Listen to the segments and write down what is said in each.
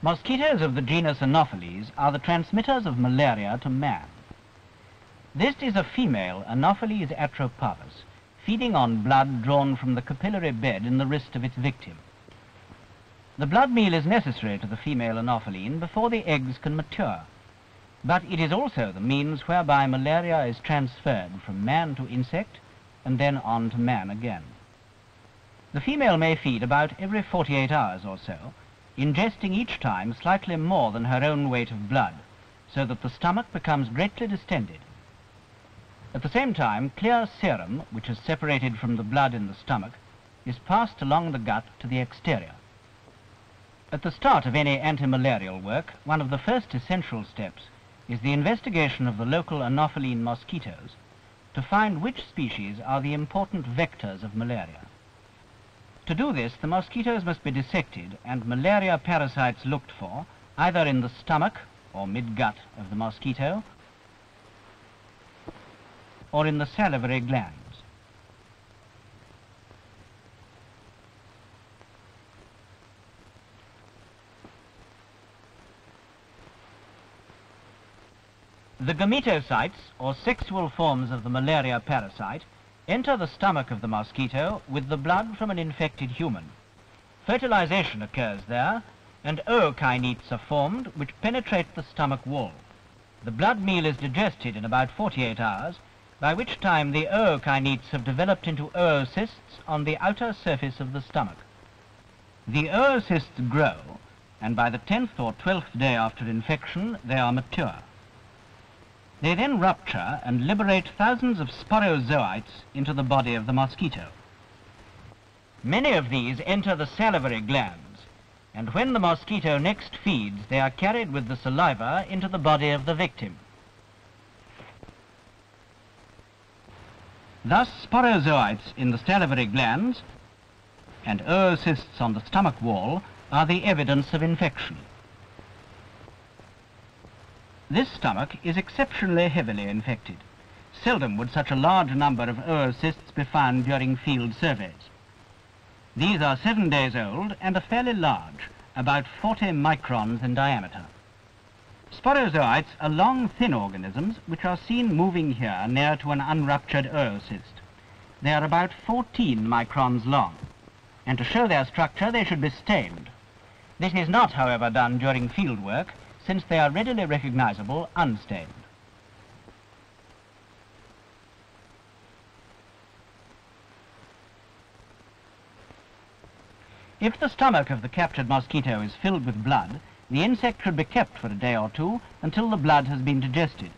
Mosquitoes of the genus Anopheles are the transmitters of malaria to man. This is a female Anopheles atroparvus, feeding on blood drawn from the capillary bed in the wrist of its victim. The blood meal is necessary to the female anopheline before the eggs can mature, but it is also the means whereby malaria is transferred from man to insect and then on to man again. The female may feed about every 48 hours or so, ingesting each time slightly more than her own weight of blood, so that the stomach becomes greatly distended. At the same time, clear serum, which is separated from the blood in the stomach, is passed along the gut to the exterior. At the start of any anti-malarial work, one of the first essential steps is the investigation of the local anopheline mosquitoes to find which species are the important vectors of malaria. To do this, the mosquitoes must be dissected and malaria parasites looked for either in the stomach or mid-gut of the mosquito or in the salivary glands. The gametocytes, or sexual forms of the malaria parasite, enter the stomach of the mosquito with the blood from an infected human. Fertilization occurs there, and ookinetes are formed which penetrate the stomach wall. The blood meal is digested in about 48 hours, by which time the ookinetes have developed into oocysts on the outer surface of the stomach. The oocysts grow, and by the 10th or 12th day after infection, they are mature. They then rupture and liberate thousands of sporozoites into the body of the mosquito. Many of these enter the salivary glands, and when the mosquito next feeds, they are carried with the saliva into the body of the victim. Thus, sporozoites in the salivary glands and oocysts on the stomach wall are the evidence of infection. This stomach is exceptionally heavily infected. Seldom would such a large number of oocysts be found during field surveys. These are seven days old and are fairly large, about 40 microns in diameter. Sporozoites are long, thin organisms which are seen moving here near to an unruptured oocyst. They are about 14 microns long, and to show their structure they should be stained. This is not, however, done during field work, since they are readily recognizable unstained. If the stomach of the captured mosquito is filled with blood, the insect should be kept for a day or two until the blood has been digested.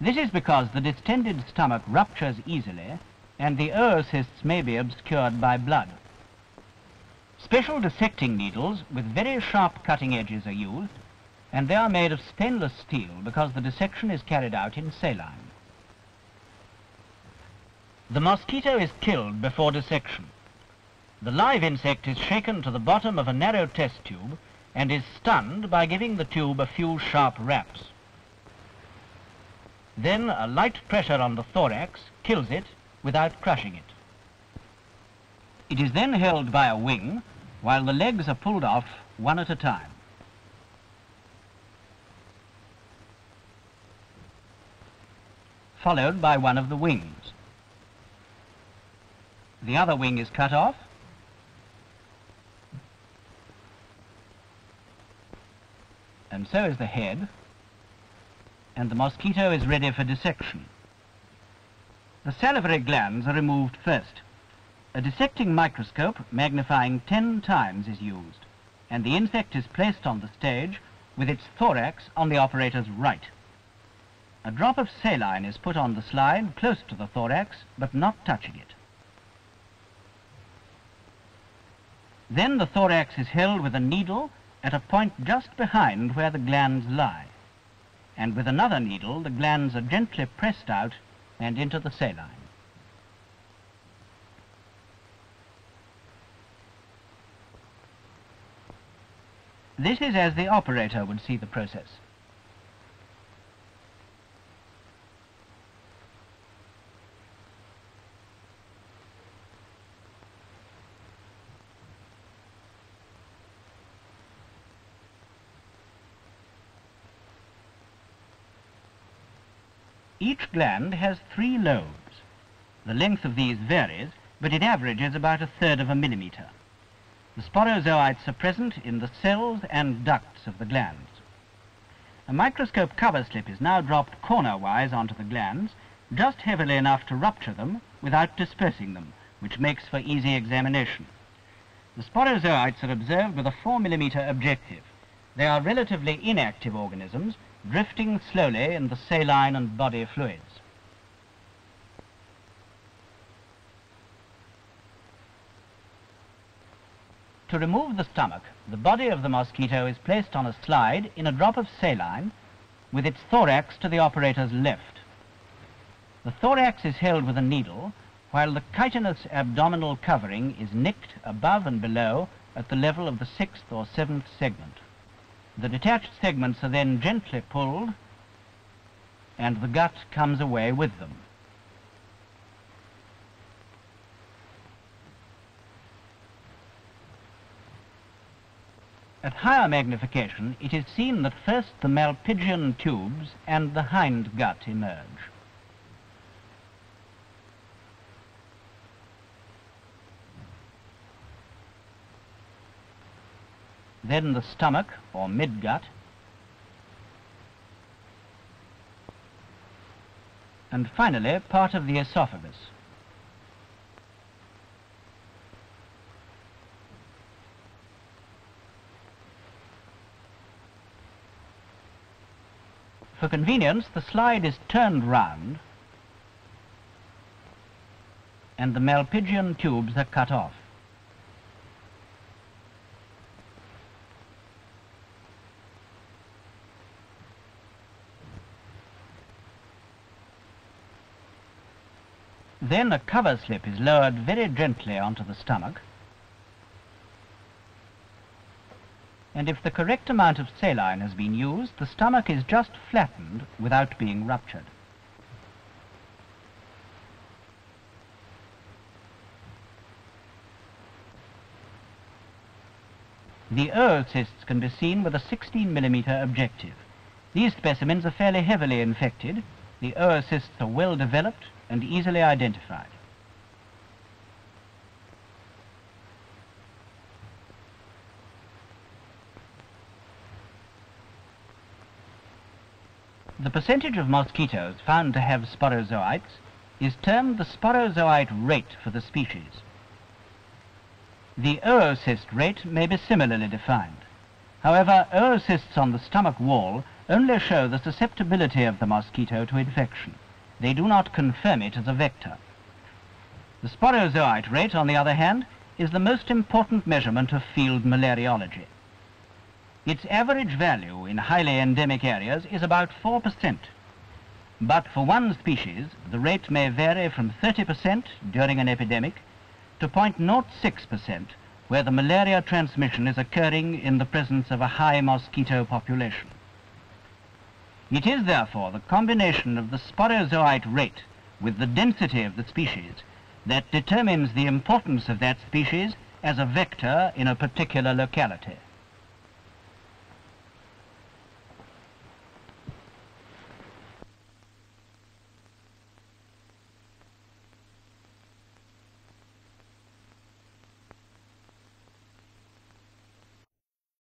This is because the distended stomach ruptures easily and the oocysts may be obscured by blood. Special dissecting needles with very sharp cutting edges are used and they are made of stainless steel because the dissection is carried out in saline. The mosquito is killed before dissection. The live insect is shaken to the bottom of a narrow test tube and is stunned by giving the tube a few sharp raps. Then a light pressure on the thorax kills it without crushing it. It is then held by a wing while the legs are pulled off one at a time. Followed by one of the wings. The other wing is cut off, and so is the head, and the mosquito is ready for dissection. The salivary glands are removed first. A dissecting microscope magnifying 10 times is used, and the insect is placed on the stage with its thorax on the operator's right. A drop of saline is put on the slide close to the thorax, but not touching it. Then the thorax is held with a needle at a point just behind where the glands lie. And with another needle, the glands are gently pressed out and into the saline. This is as the operator would see the process. Each gland has three lobes. The length of these varies, but it averages about a third of a millimeter. The sporozoites are present in the cells and ducts of the glands. A microscope cover slip is now dropped corner-wise onto the glands, just heavily enough to rupture them without dispersing them, which makes for easy examination. The sporozoites are observed with a 4 millimeter objective. They are relatively inactive organisms, drifting slowly in the saline and body fluids. To remove the stomach, the body of the mosquito is placed on a slide in a drop of saline with its thorax to the operator's left. The thorax is held with a needle while the chitinous abdominal covering is nicked above and below at the level of the sixth or seventh segment. The detached segments are then gently pulled and the gut comes away with them. At higher magnification, it is seen that first the Malpighian tubes and the hind gut emerge. Then the stomach or midgut, and finally part of the esophagus. For convenience, the slide is turned round and the Malpighian tubes are cut off. Then a cover slip is lowered very gently onto the stomach. And if the correct amount of saline has been used, the stomach is just flattened without being ruptured. The oocysts can be seen with a 16 millimeter objective. These specimens are fairly heavily infected. The oocysts are well developed and easily identified. The percentage of mosquitoes found to have sporozoites is termed the sporozoite rate for the species. The oocyst rate may be similarly defined. However, oocysts on the stomach wall only show the susceptibility of the mosquito to infection. They do not confirm it as a vector. The sporozoite rate, on the other hand, is the most important measurement of field malariology. Its average value in highly endemic areas is about 4%. But for one species, the rate may vary from 30% during an epidemic to 0.06% where the malaria transmission is occurring in the presence of a high mosquito population. It is therefore the combination of the sporozoite rate with the density of the species that determines the importance of that species as a vector in a particular locality.